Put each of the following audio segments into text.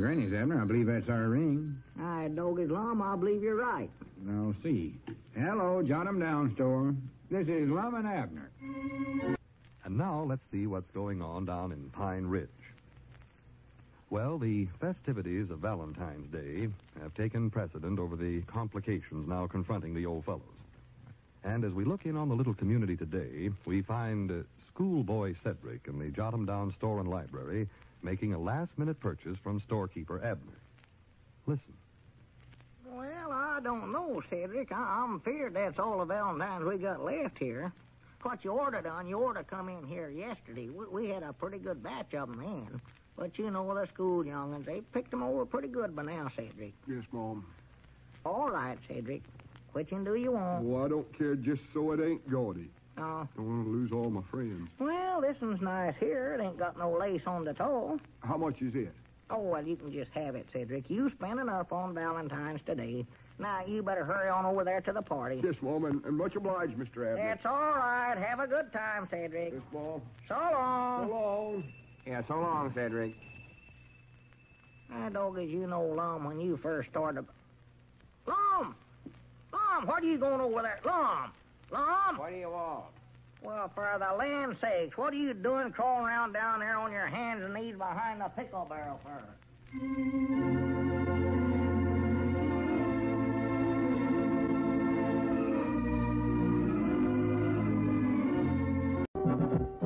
Granny's, Abner. I believe that's our ring. I dog his lum, I believe you're right. Now, see. Hello, jot 'em down, store. This is Lum and Abner. And now let's see what's going on down in Pine Ridge. Well, the festivities of Valentine's Day have taken precedent over the complications now confronting the old fellows. And as we look in on the little community today, we find uh, schoolboy Cedric in the Jot 'em Down store and library making a last minute purchase from storekeeper Abner. Listen. Well, I don't know, Cedric. I- I'm feared that's all the Valentines we got left here. What you ordered on, you ought to come in here yesterday. We, we had a pretty good batch of 'em then. But you know, the school young'uns, they picked 'em over pretty good by now, Cedric. Yes, Mom. All right, Cedric. Which one do you want? Oh, I don't care just so it ain't gaudy. Oh, Don't want to lose all my friends. well, this one's nice here. It ain't got no lace on the toe. How much is it? Oh, well, you can just have it, Cedric. You spent enough on Valentine's today. Now, you better hurry on over there to the party. Yes, Mom, and, and much obliged, Mr. Abner. That's all right. Have a good time, Cedric. Yes, Mom. So long. So long. Yeah, so long, Cedric. Now, dog, as you know, Lum, when you first started. Lum! Lum, what are you going over there? Lum! Lum! What do you want? Well, for the land's sakes, what are you doing crawling around down there on your hands and knees behind the pickle barrel for?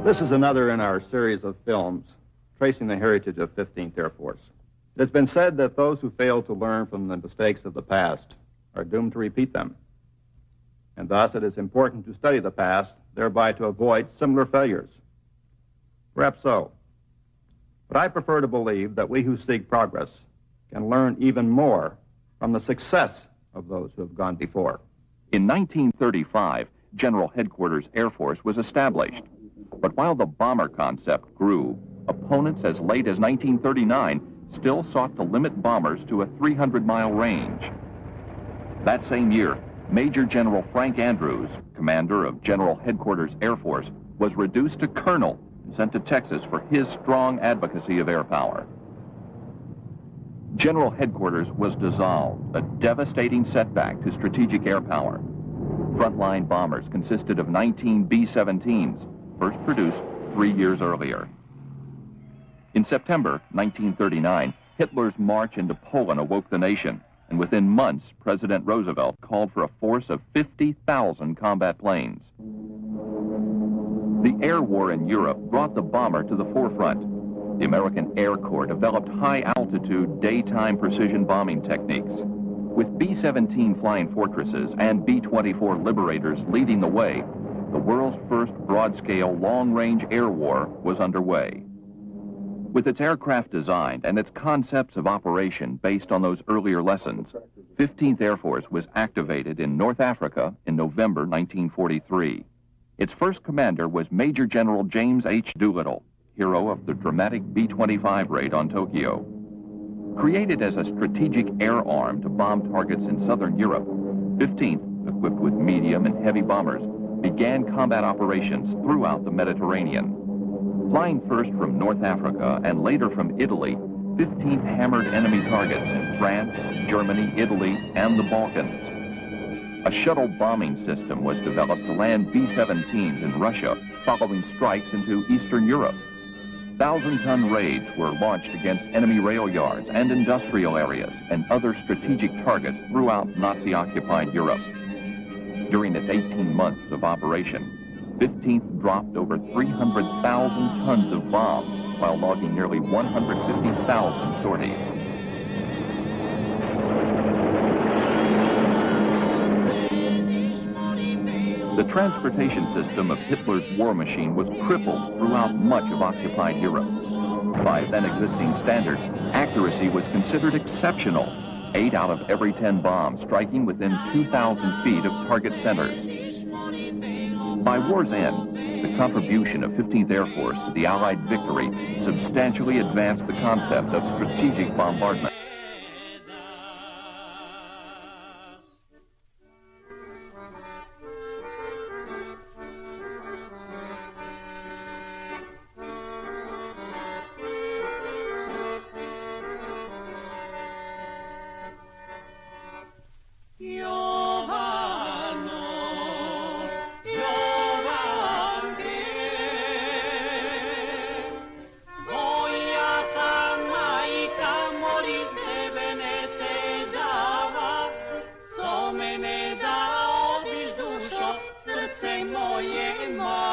This is another in our series of films tracing the heritage of 15th Air Force. It has been said that those who fail to learn from the mistakes of the past are doomed to repeat them. And thus it is important to study the past, thereby to avoid similar failures. Perhaps so. But I prefer to believe that we who seek progress can learn even more from the success of those who have gone before. In 1935, General Headquarters Air Force was established. But while the bomber concept grew, opponents as late as 1939 still sought to limit bombers to a 300 mile range. That same year, Major General Frank Andrews, commander of General Headquarters Air Force, was reduced to colonel and sent to Texas for his strong advocacy of air power. General Headquarters was dissolved, a devastating setback to strategic air power. Frontline bombers consisted of 19 B-17s, first produced three years earlier. In September 1939, Hitler's march into Poland awoke the nation, and within months, President Roosevelt called for a force of 50,000 combat planes. The air war in Europe brought the bomber to the forefront. The American Air Corps developed high-altitude, daytime precision bombing techniques. With B-17 Flying Fortresses and B-24 Liberators leading the way, the world's first broad-scale long-range air war was underway. With its aircraft designed and its concepts of operation based on those earlier lessons, 15th Air Force was activated in North Africa in November 1943. Its first commander was Major General James H. Doolittle, hero of the dramatic B-25 raid on Tokyo. Created as a strategic air arm to bomb targets in southern Europe, 15th, equipped with medium and heavy bombers, began combat operations throughout the Mediterranean. Flying first from North Africa and later from Italy, 15th hammered enemy targets in France, Germany, Italy, and the Balkans. A shuttle bombing system was developed to land B-17s in Russia, following strikes into Eastern Europe. Thousand-ton raids were launched against enemy rail yards and industrial areas and other strategic targets throughout Nazi-occupied Europe. During its 18 months of operation, 15th dropped over 300,000 tons of bombs while logging nearly 150,000 sorties. The transportation system of Hitler's war machine was crippled throughout much of occupied Europe. By then existing standards, accuracy was considered exceptional. Eight out of every 10 bombs striking within 2,000 feet of target centers. By war's end, the contribution of 15th Air Force to the Allied victory substantially advanced the concept of strategic bombardment. in.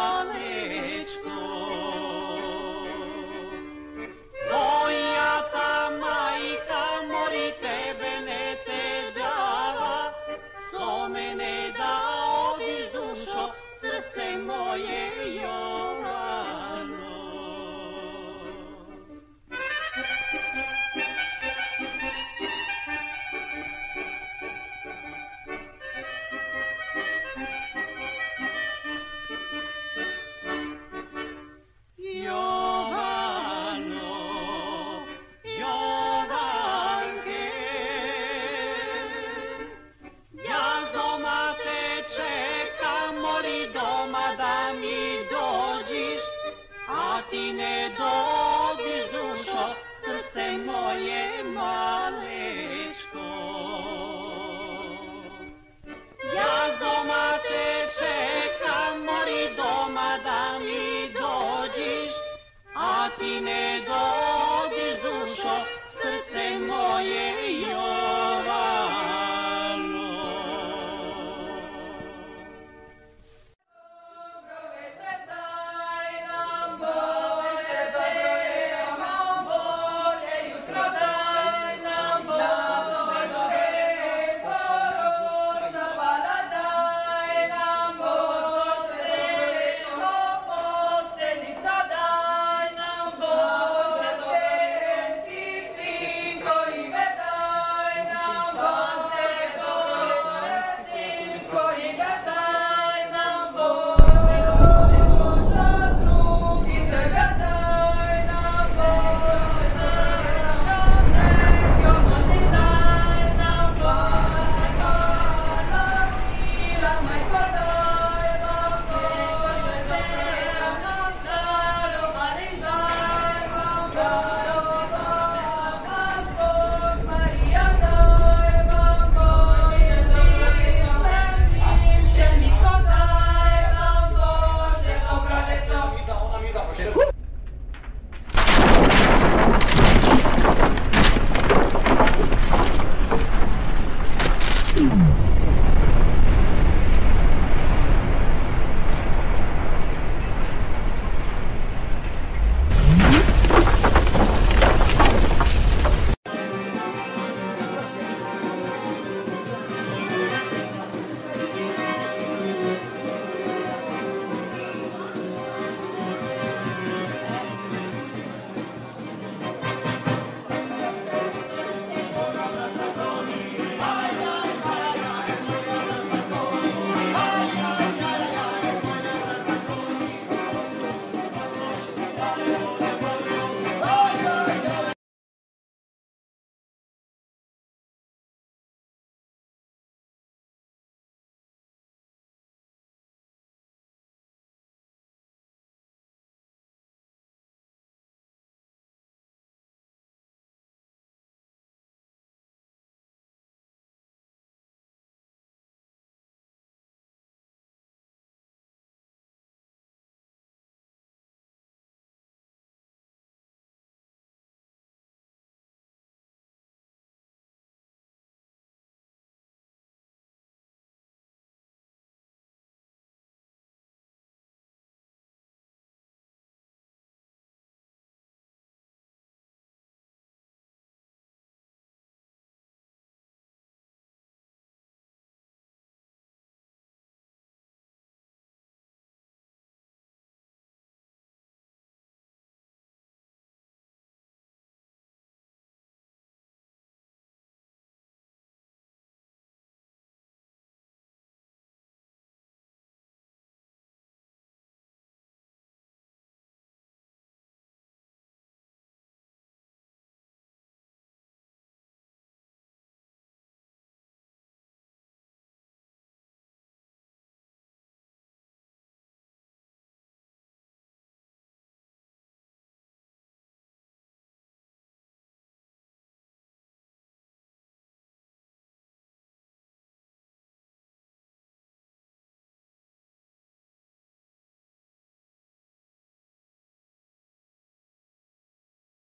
Ti ne dođiš dušo, srce moje